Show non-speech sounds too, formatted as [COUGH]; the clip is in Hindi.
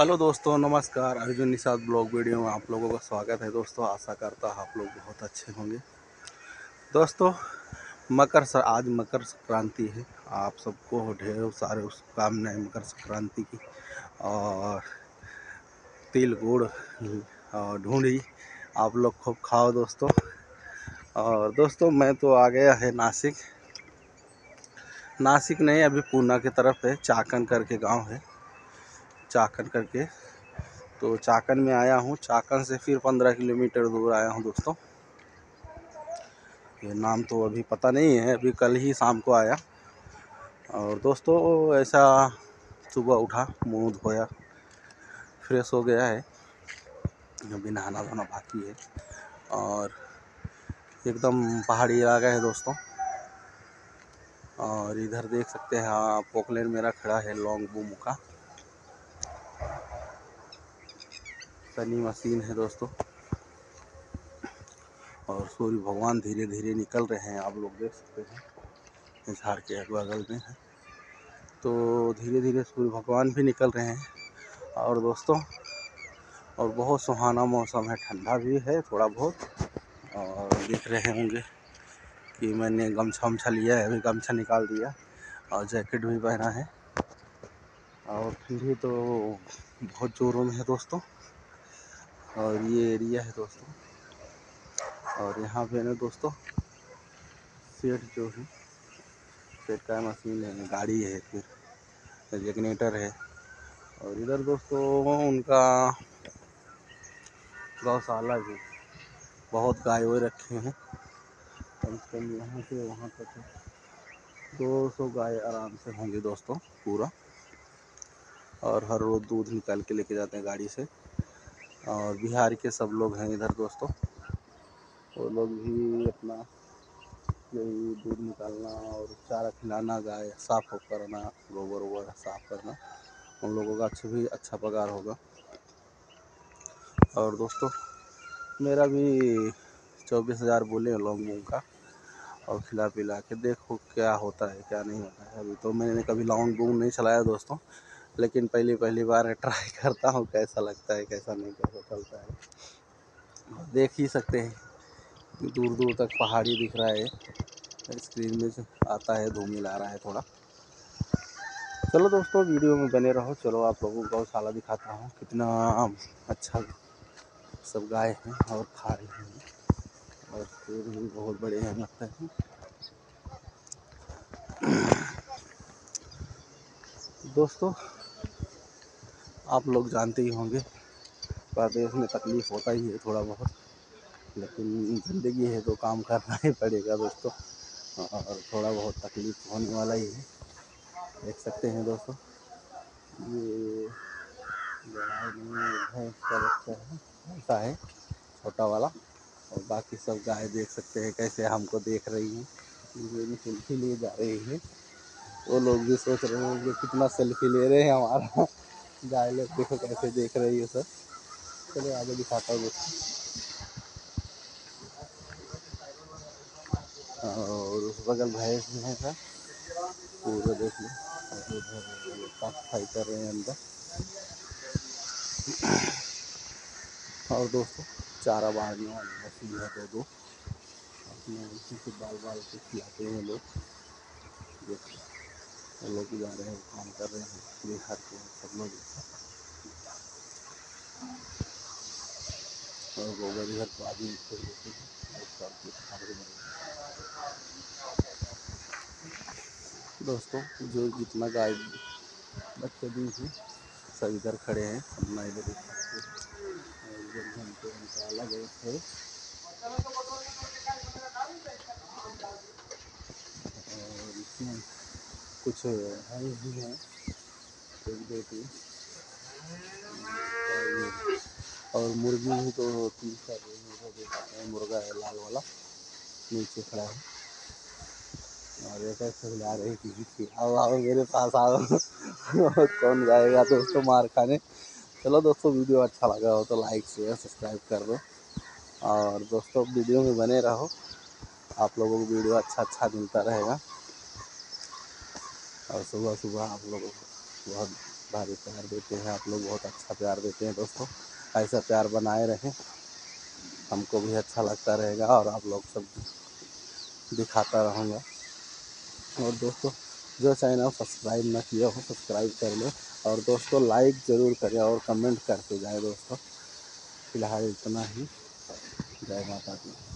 हेलो दोस्तों, नमस्कार। अर्जुन निषाद ब्लॉग वीडियो में आप लोगों का स्वागत है। दोस्तों, आशा करता आप लोग बहुत अच्छे होंगे। दोस्तों, मकर सर आज मकर संक्रांति है। आप सबको ढेरों सारे शुभकामनाएँ मकर संक्रांति की। और तिल, गुड़, और ढूंढी। आप लोग खूब खाओ दोस्तों। और दोस्तों, मैं तो आ गया है नासिक। नासिक नहीं, अभी पूना की तरफ़ है। चाकन करके गाँव है। चाकन करके। तो चाकन में आया हूँ। चाकन से फिर पंद्रह किलोमीटर दूर आया हूँ दोस्तों। ये नाम तो अभी पता नहीं है, अभी कल ही शाम को आया। और दोस्तों, ऐसा सुबह उठा, मुँह धोया, फ्रेश हो गया है। अभी नहाना धोना बाकी है। और एकदम पहाड़ी इलाका है दोस्तों। और इधर देख सकते हैं हाँ पोकलेन मेरा खड़ा है, लॉन्ग बूम का। सनी मशीन है दोस्तों। और सूर्य भगवान धीरे धीरे निकल रहे हैं, आप लोग देख सकते हैं। झाड़ के बगल में है। तो धीरे धीरे सूर्य भगवान भी निकल रहे हैं। और दोस्तों, और बहुत सुहाना मौसम है, ठंडा भी है थोड़ा बहुत। और देख रहे होंगे कि मैंने गमछा वमछा लिया है, अभी गमछा निकाल दिया और जैकेट भी पहना है। और ठंडी तो बहुत ज़ोरों में है दोस्तों। और ये एरिया है दोस्तों। और यहाँ पे ना दोस्तों, सेठ जो है सेट का मशीन है, गाड़ी है फिर जगनेटर है। और इधर दोस्तों, उनका गौशाला भी बहुत गाय वो रखे हैं। कम से कम यहाँ से, वहाँ तक दो सौ गाय आराम से होंगे दोस्तों, पूरा। और हर रोज़ दूध निकाल के लेके जाते हैं गाड़ी से। और बिहार के सब लोग हैं इधर दोस्तों। वो लोग भी अपना यही दूध निकालना और चारा खिलाना, गाय साफ़ करना, गोबर वोबर साफ़ करना, उन लोगों का अच्छा भी अच्छा पगार होगा। और दोस्तों, मेरा भी चौबीस हज़ार बोले लॉन्ग मूंग का और खिला पिला के, देखो क्या होता है, क्या नहीं होता है। अभी तो मैंने कभी लॉन्ग बूम नहीं चलाया दोस्तों। लेकिन पहली पहली बार ट्राई [LAUGHS] करता हूँ, कैसा लगता है, कैसा नहीं, कैसा चलता है। देख ही सकते हैं दूर दूर तक पहाड़ी दिख रहा है। स्क्रीन में आता है, धूम मिला रहा है थोड़ा। चलो दोस्तों, वीडियो में बने रहो। चलो आप लोगों को गौशाला दिखाता हूँ कितना अच्छा सब गाय हैं और खा रही हैं। और पेड़ भी बहुत बड़े हैं, लगता है। [CLEARS THROAT] दोस्तों आप लोग जानते ही होंगे। प्रदेश में तकलीफ़ होता ही है थोड़ा बहुत। लेकिन ज़िंदगी है तो काम करना ही पड़ेगा दोस्तों। और थोड़ा बहुत तकलीफ़ होने वाला ही है। देख सकते हैं दोस्तों। ये भैंस का है। ऐसा है, छोटा वाला। और बाकी सब गाय देख सकते हैं कैसे हमको देख रही हैं। वीडियो सेल्फी लिए जा रही है। वो लोग भी सोच रहे हैं कितना सेल्फी ले रहे हैं हमारा। गाय लोग देखो कैसे देख रही है सर चलो, आगे दिखाता हूँ और उस बगल भैंस भी है सर। पूरा देख लो। साफ़ सफ़ाई कर रहे हैं अंदर। और दोस्तों, चारा बांधने वाली मशीन है दो दो। अपने उसी से बाल बाल के खिलाते हैं लोग। देखो। लोग जा रहे हैं, काम कर रहे हैं बिहार के सब लोग और गोबर इधर को आदमी दोस्तों, जो जितना गाय बच्चे भी हैं सब इधर खड़े हैं, अपना इधर इधर घंटे उनका अलग है और इसमें कुछ है भी हैं एक दो तीन और मुर्गी भी तो तीन चार मुर्गा है लाल वाला, नीचे खड़ा है। और एक ऐसे हिला रही थी आओ आओ मेरे पास, आओ। कौन जाएगा दोस्तों मार खाने? चलो दोस्तों, वीडियो अच्छा लगा हो तो लाइक शेयर सब्सक्राइब कर दो। और दोस्तों, वीडियो में बने रहो। आप लोगों को वीडियो अच्छा अच्छा मिलता रहेगा। और सुबह सुबह आप लोगों को बहुत भारी प्यार देते हैं, आप लोग बहुत अच्छा प्यार देते हैं दोस्तों। ऐसा प्यार बनाए रहें, हमको भी अच्छा लगता रहेगा और आप लोग सब दिखाता रहूँगा। और दोस्तों, जो चैनल सब्सक्राइब ना किया हो, सब्सक्राइब कर लो और दोस्तों लाइक ज़रूर करें और कमेंट करके जाए दोस्तों। फ़िलहाल इतना ही। जय माता दी।